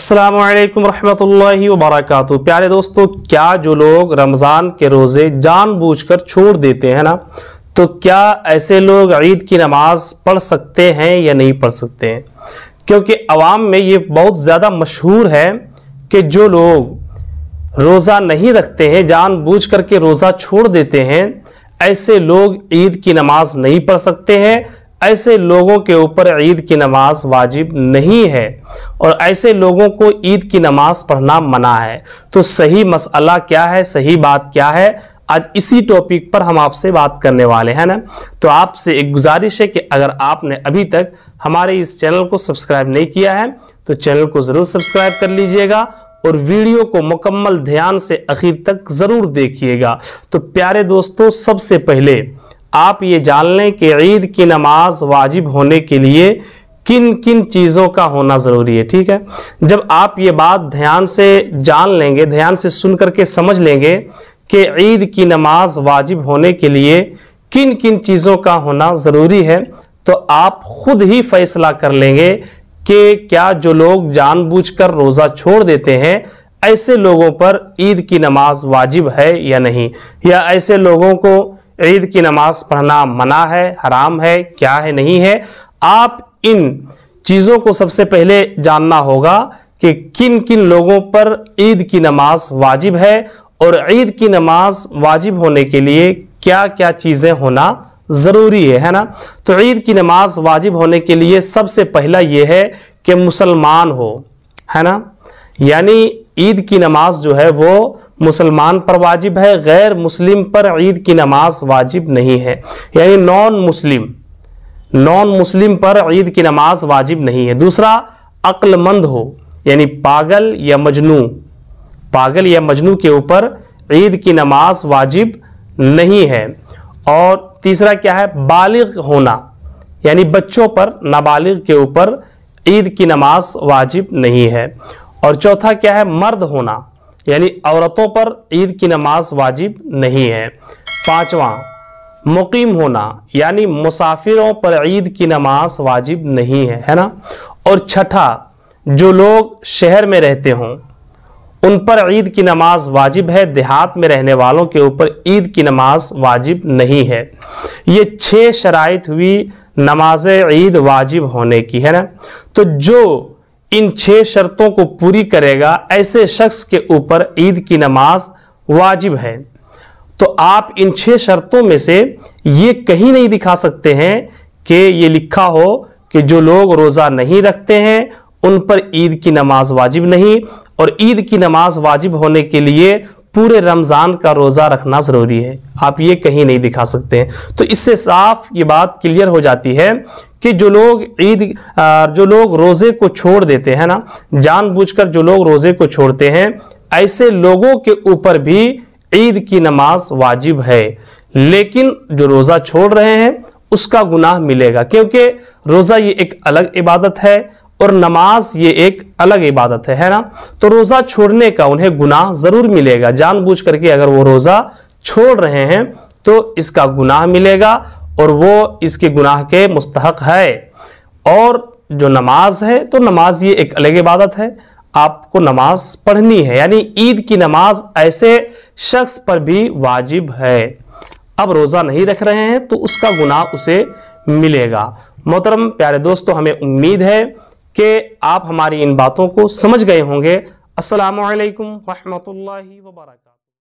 अस्सलाम वालेकुम रहमतुल्लाहि व बरकातहू प्यारे दोस्तों, क्या जो लोग रमज़ान के रोज़े जानबूझकर छोड़ देते हैं ना तो क्या ऐसे लोग ईद की नमाज़ पढ़ सकते हैं या नहीं पढ़ सकते हैं? क्योंकि आवाम में ये बहुत ज़्यादा मशहूर है कि जो लोग रोज़ा नहीं रखते हैं जानबूझ करके रोज़ा छोड़ देते हैं, ऐसे लोग ईद की नमाज़ नहीं पढ़ सकते हैं ऐसे लोगों के ऊपर ईद की नमाज़ वाजिब नहीं है और ऐसे लोगों को ईद की नमाज़ पढ़ना मना है। तो सही मसला क्या है? सही बात क्या है? आज इसी टॉपिक पर हम आपसे बात करने वाले हैं ना? तो आपसे एक गुजारिश है कि अगर आपने अभी तक हमारे इस चैनल को सब्सक्राइब नहीं किया है तो चैनल को ज़रूर सब्सक्राइब कर लीजिएगा और वीडियो को मुकम्मल ध्यान से आखिर तक ज़रूर देखिएगा। तो प्यारे दोस्तों, सबसे पहले आप ये जान लें कि ईद की नमाज़ वाजिब होने के लिए किन किन चीज़ों का होना ज़रूरी है, ठीक है? जब आप ये बात ध्यान से जान लेंगे, ध्यान से सुन करके समझ लेंगे कि ईद की नमाज़ वाजिब होने के लिए किन किन चीज़ों का होना ज़रूरी है तो आप खुद ही फैसला कर लेंगे कि क्या जो लोग जानबूझकर रोज़ा छोड़ देते हैं, ऐसे लोगों पर ईद की नमाज़ वाजिब है या नहीं? या ऐसे लोगों को ईद की नमाज़ पढ़ना मना है, हराम है, क्या है, नहीं है, आप इन चीज़ों को सबसे पहले जानना होगा कि किन किन लोगों पर ईद की नमाज़ वाजिब है और ईद की नमाज़ वाजिब होने के लिए क्या क्या चीज़ें होना ज़रूरी है है ना? तो ईद की नमाज़ वाजिब होने के लिए सबसे पहला ये है कि मुसलमान हो, है ना? यानी ईद की नमाज़ जो है वो मुसलमान पर वाजिब है, गैर मुस्लिम पर ईद की नमाज़ वाजिब नहीं है। यानी नॉन मुस्लिम नॉन मुस्लिम पर ईद की नमाज़ वाजिब नहीं है। दूसरा, अक्लमंद हो, यानी पागल या मजनू, पागल या मजनू के ऊपर ईद की नमाज़ वाजिब नहीं है। और तीसरा क्या है? बालिग होना, यानी बच्चों पर, नाबालिग के ऊपर ईद की नमाज़ वाजिब नहीं है। और चौथा क्या है? मर्द होना यानी औरतों पर ईद की नमाज़ वाजिब नहीं है। पांचवा, मुकीम होना, यानी मुसाफिरों पर ईद की नमाज़ वाजिब नहीं है है ना? और छठा, जो लोग शहर में रहते हों, उन पर ईद की नमाज़ वाजिब है, देहात में रहने वालों के ऊपर ईद की नमाज़ वाजिब नहीं है। ये छह शराइत हुई नमाज़ ईद वाजिब होने की, है ना? तो जो इन छह शर्तों को पूरी करेगा, ऐसे शख्स के ऊपर ईद की नमाज़ वाजिब है। तो आप इन छह शर्तों में से ये कहीं नहीं दिखा सकते हैं कि ये लिखा हो कि जो लोग रोज़ा नहीं रखते हैं, उन पर ईद की नमाज़ वाजिब नहीं। और ईद की नमाज़ वाजिब होने के लिए पूरे रमज़ान का रोज़ा रखना ज़रूरी है। आप ये कहीं नहीं दिखा सकते हैं। तो इससे साफ़ ये बात क्लियर हो जाती है कि जो लोग ईद जो लोग रोज़े को छोड़ देते हैं ना, जानबूझकर जो लोग रोज़े को छोड़ते हैं, ऐसे लोगों के ऊपर भी ईद की नमाज़ वाजिब है। लेकिन जो रोज़ा छोड़ रहे हैं, उसका गुनाह मिलेगा, क्योंकि रोज़ा ये एक अलग इबादत है और नमाज़ ये एक अलग इबादत है है ना? तो रोज़ा छोड़ने का उन्हें गुनाह ज़रूर मिलेगा। जानबूझ करके अगर वो रोज़ा छोड़ रहे हैं तो इसका गुनाह मिलेगा और वो इसके गुनाह के मुस्तक है। और जो नमाज़ है तो नमाज़ ये एक अलग इबादत है। आपको नमाज़ पढ़नी है, यानी ईद की नमाज़ ऐसे शख्स पर भी वाजिब है। अब रोज़ा नहीं रख रहे हैं तो उसका गुनाह उसे मिलेगा। मोहतरम प्यारे दोस्तों, हमें उम्मीद है कि आप हमारी इन बातों को समझ गए होंगे। असलकम वरहमल वर्क